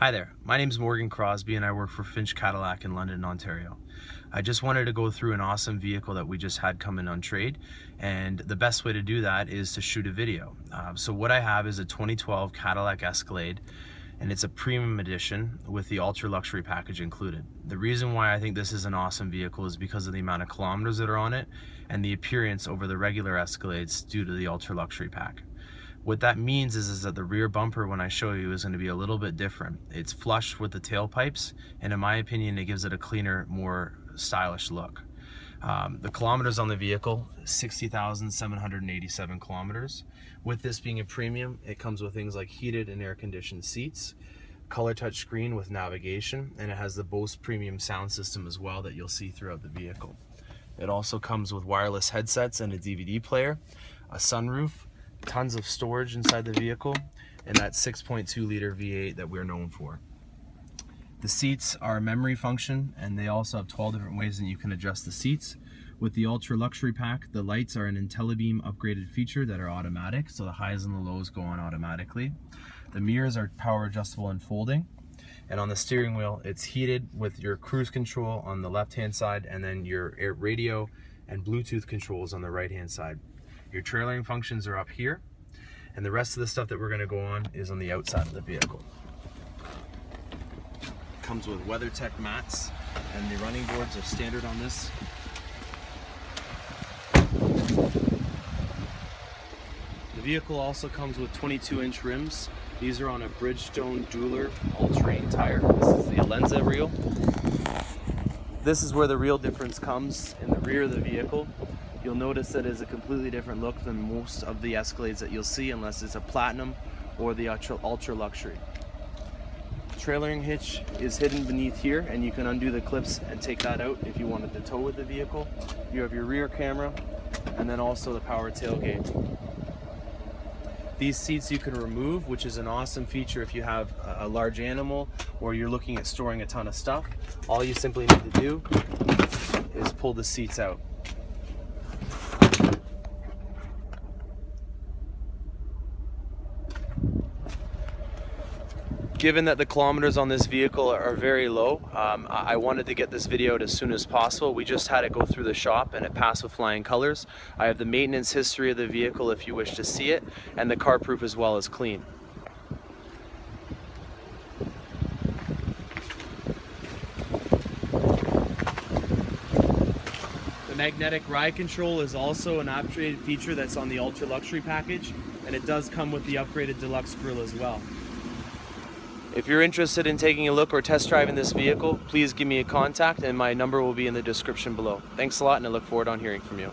Hi there, my name is Morgan Crosbie and I work for Finch Cadillac in London, Ontario. I just wanted to go through an awesome vehicle that we just had come in on trade and the best way to do that is to shoot a video. Uh, so what I have is a 2012 Cadillac Escalade and it's a premium edition with the ultra luxury package included. The reason why I think this is an awesome vehicle is because of the amount of kilometers that are on it and the appearance over the regular Escalades due to the ultra luxury pack. What that means is, is that the rear bumper, when I show you, is going to be a little bit different. It's flush with the tailpipes, and in my opinion, it gives it a cleaner, more stylish look. Um, the kilometers on the vehicle, 60,787 kilometers. With this being a premium, it comes with things like heated and air conditioned seats, color touch screen with navigation, and it has the Bose premium sound system as well that you'll see throughout the vehicle. It also comes with wireless headsets and a DVD player, a sunroof, tons of storage inside the vehicle, and that 6.2 liter V8 that we're known for. The seats are memory function, and they also have 12 different ways that you can adjust the seats. With the Ultra Luxury Pack, the lights are an IntelliBeam upgraded feature that are automatic, so the highs and the lows go on automatically. The mirrors are power adjustable and folding. And on the steering wheel, it's heated with your cruise control on the left-hand side and then your radio and Bluetooth controls on the right-hand side. Your trailering functions are up here, and the rest of the stuff that we're gonna go on is on the outside of the vehicle. Comes with WeatherTech mats, and the running boards are standard on this. The vehicle also comes with 22 inch rims. These are on a Bridgestone Dueler all-terrain tire. This is the Alenza reel. This is where the real difference comes in the rear of the vehicle you'll notice that it's a completely different look than most of the Escalades that you'll see unless it's a Platinum or the Ultra, ultra Luxury. Trailering hitch is hidden beneath here and you can undo the clips and take that out if you wanted to tow with the vehicle. You have your rear camera and then also the power tailgate. These seats you can remove, which is an awesome feature if you have a large animal or you're looking at storing a ton of stuff. All you simply need to do is pull the seats out. Given that the kilometers on this vehicle are very low, um, I wanted to get this video out as soon as possible. We just had it go through the shop and it passed with flying colors. I have the maintenance history of the vehicle if you wish to see it, and the CarProof as well as clean. The magnetic ride control is also an upgraded feature that's on the Ultra Luxury package, and it does come with the upgraded deluxe grille as well. If you're interested in taking a look or test driving this vehicle, please give me a contact and my number will be in the description below. Thanks a lot and I look forward on hearing from you.